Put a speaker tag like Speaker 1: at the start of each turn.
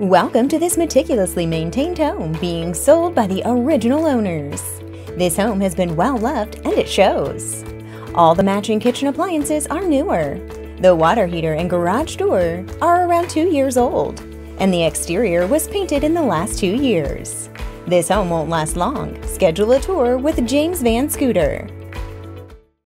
Speaker 1: Welcome to this meticulously maintained home being sold by the original owners. This home has been well loved and it shows. All the matching kitchen appliances are newer. The water heater and garage door are around two years old, and the exterior was painted in the last two years. This home won't last long. Schedule a tour with James Van Scooter.